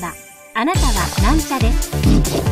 は。あなたはなんちゃです。